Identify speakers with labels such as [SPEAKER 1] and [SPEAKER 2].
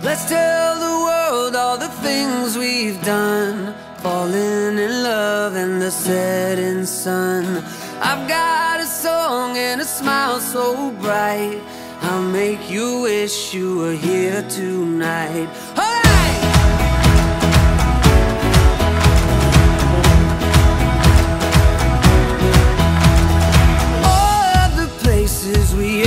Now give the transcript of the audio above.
[SPEAKER 1] Let's tell the world all the things we've done. Falling in love in the setting sun. I've got a song and a smile so bright. I'll make you wish you were here tonight. Alright! All places we